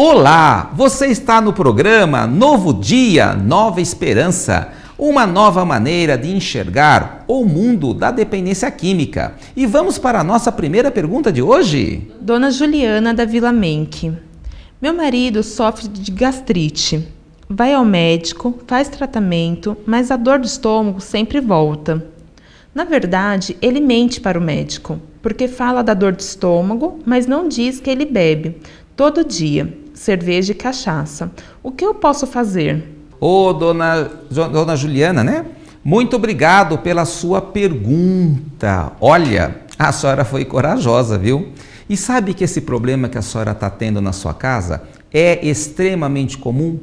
Olá, você está no programa Novo Dia, Nova Esperança, uma nova maneira de enxergar o mundo da dependência química. E vamos para a nossa primeira pergunta de hoje. Dona Juliana da Vila Menck. Meu marido sofre de gastrite. Vai ao médico, faz tratamento, mas a dor do estômago sempre volta. Na verdade, ele mente para o médico, porque fala da dor de estômago, mas não diz que ele bebe todo dia cerveja e cachaça. O que eu posso fazer? Ô, dona, dona Juliana, né? Muito obrigado pela sua pergunta. Olha, a senhora foi corajosa, viu? E sabe que esse problema que a senhora está tendo na sua casa é extremamente comum?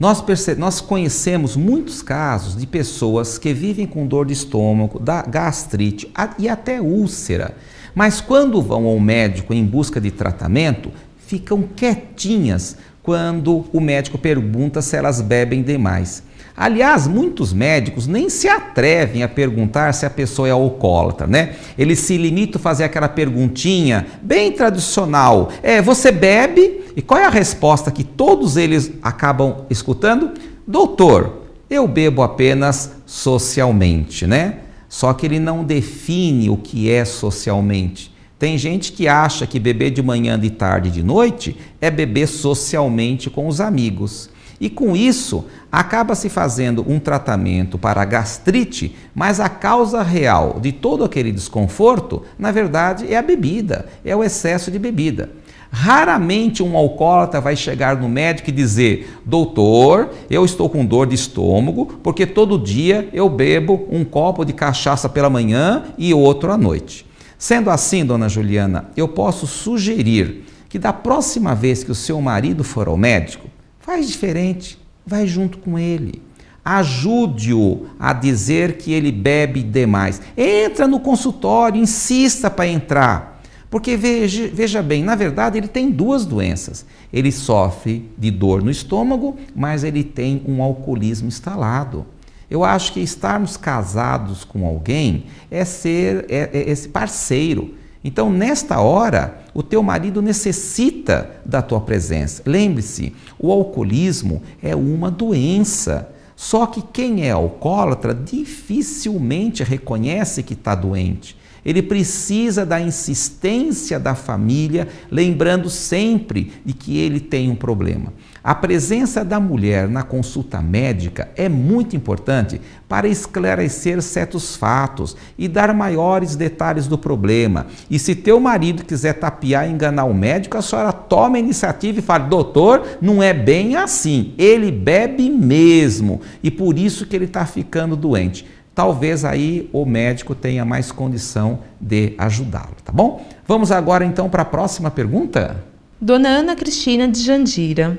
Nós, nós conhecemos muitos casos de pessoas que vivem com dor de estômago, da gastrite e até úlcera. Mas quando vão ao médico em busca de tratamento, ficam quietinhas quando o médico pergunta se elas bebem demais. Aliás, muitos médicos nem se atrevem a perguntar se a pessoa é alcoólatra, né? Eles se limitam a fazer aquela perguntinha bem tradicional: é, você bebe? E qual é a resposta que todos eles acabam escutando? Doutor, eu bebo apenas socialmente, né? Só que ele não define o que é socialmente. Tem gente que acha que beber de manhã, de tarde e de noite é beber socialmente com os amigos. E com isso, acaba se fazendo um tratamento para a gastrite, mas a causa real de todo aquele desconforto, na verdade, é a bebida, é o excesso de bebida. Raramente um alcoólatra vai chegar no médico e dizer: Doutor, eu estou com dor de estômago porque todo dia eu bebo um copo de cachaça pela manhã e outro à noite. Sendo assim, dona Juliana, eu posso sugerir que da próxima vez que o seu marido for ao médico, faz diferente, vai junto com ele. Ajude-o a dizer que ele bebe demais. Entra no consultório, insista para entrar. Porque veja, veja bem, na verdade ele tem duas doenças. Ele sofre de dor no estômago, mas ele tem um alcoolismo instalado. Eu acho que estarmos casados com alguém é ser é, é esse parceiro. Então, nesta hora, o teu marido necessita da tua presença. Lembre-se, o alcoolismo é uma doença. Só que quem é alcoólatra dificilmente reconhece que está doente. Ele precisa da insistência da família, lembrando sempre de que ele tem um problema. A presença da mulher na consulta médica é muito importante para esclarecer certos fatos e dar maiores detalhes do problema. E se teu marido quiser tapear e enganar o médico, a senhora toma a iniciativa e fala: doutor, não é bem assim. Ele bebe mesmo e por isso que ele está ficando doente. Talvez aí o médico tenha mais condição de ajudá-lo, tá bom? Vamos agora então para a próxima pergunta. Dona Ana Cristina de Jandira.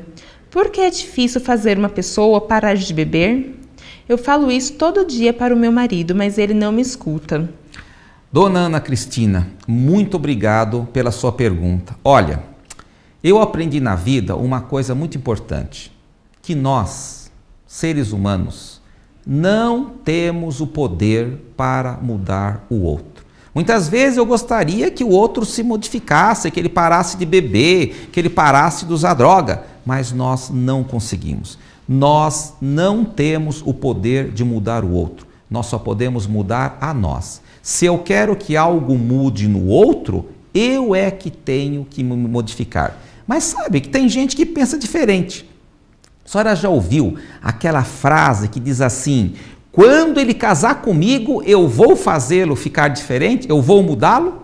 Por que é difícil fazer uma pessoa parar de beber? Eu falo isso todo dia para o meu marido, mas ele não me escuta. Dona Ana Cristina, muito obrigado pela sua pergunta. Olha, eu aprendi na vida uma coisa muito importante: que nós, seres humanos, não temos o poder para mudar o outro. Muitas vezes eu gostaria que o outro se modificasse, que ele parasse de beber, que ele parasse de usar droga mas nós não conseguimos. Nós não temos o poder de mudar o outro. Nós só podemos mudar a nós. Se eu quero que algo mude no outro, eu é que tenho que me modificar. Mas sabe que tem gente que pensa diferente. A senhora já ouviu aquela frase que diz assim: quando ele casar comigo, eu vou fazê-lo ficar diferente, eu vou mudá-lo?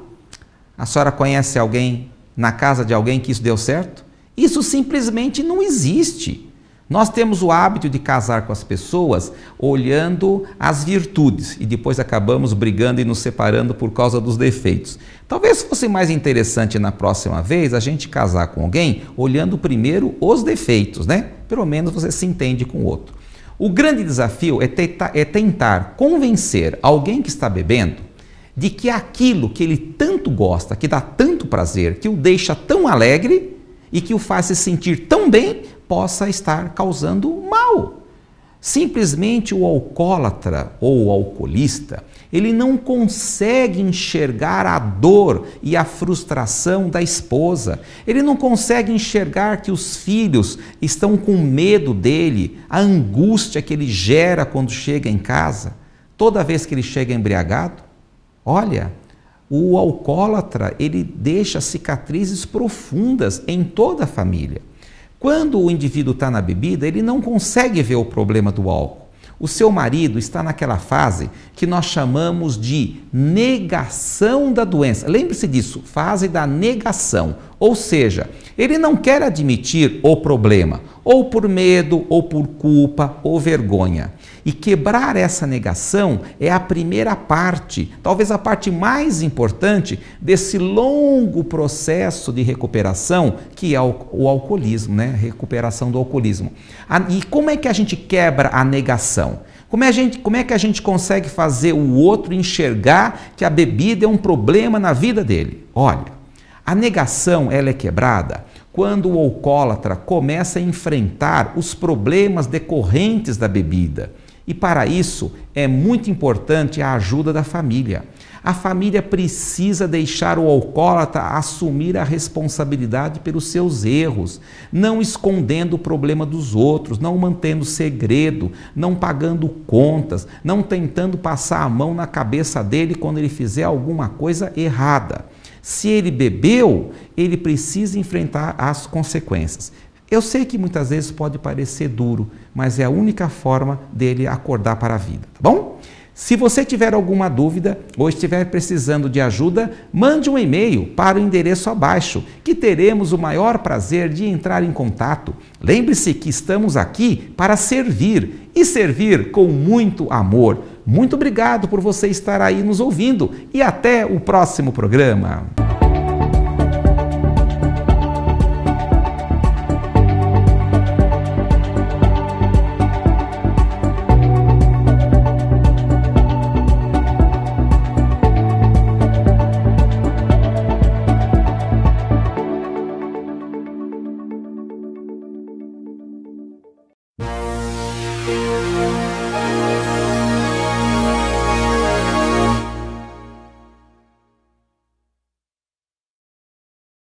A senhora conhece alguém na casa de alguém que isso deu certo? Isso simplesmente não existe. Nós temos o hábito de casar com as pessoas olhando as virtudes e depois acabamos brigando e nos separando por causa dos defeitos. Talvez fosse mais interessante na próxima vez a gente casar com alguém olhando primeiro os defeitos, né? Pelo menos você se entende com o outro. O grande desafio é tentar, é tentar convencer alguém que está bebendo de que aquilo que ele tanto gosta, que dá tanto prazer, que o deixa tão alegre, e que o faz se sentir tão bem, possa estar causando mal. Simplesmente o alcoólatra ou o alcoolista, ele não consegue enxergar a dor e a frustração da esposa. Ele não consegue enxergar que os filhos estão com medo dele, a angústia que ele gera quando chega em casa, toda vez que ele chega embriagado. Olha, o alcoólatra, ele deixa cicatrizes profundas em toda a família. Quando o indivíduo está na bebida, ele não consegue ver o problema do álcool. O seu marido está naquela fase que nós chamamos de negação da doença. Lembre-se disso, fase da negação. Ou seja, ele não quer admitir o problema, ou por medo, ou por culpa, ou vergonha. E quebrar essa negação é a primeira parte, talvez a parte mais importante desse longo processo de recuperação que é o, alcoolismo, né? Recuperação do alcoolismo. E como é que a gente quebra a negação? Como é, gente, como é, que a gente consegue fazer o outro enxergar que a bebida é um problema na vida dele? Olha, a negação ela é quebrada quando o alcoólatra começa a enfrentar os problemas decorrentes da bebida. E para isso é muito importante a ajuda da família. A família precisa deixar o alcoólatra assumir a responsabilidade pelos seus erros, não escondendo o problema dos outros, não mantendo segredo, não pagando contas, não tentando passar a mão na cabeça dele quando ele fizer alguma coisa errada. Se ele bebeu, ele precisa enfrentar as consequências. Eu sei que muitas vezes pode parecer duro, mas é a única forma dele acordar para a vida, tá bom? Se você tiver alguma dúvida ou estiver precisando de ajuda, mande um e-mail para o endereço abaixo, que teremos o maior prazer de entrar em contato. Lembre-se que estamos aqui para servir e servir com muito amor. Muito obrigado por você estar aí nos ouvindo e até o próximo programa.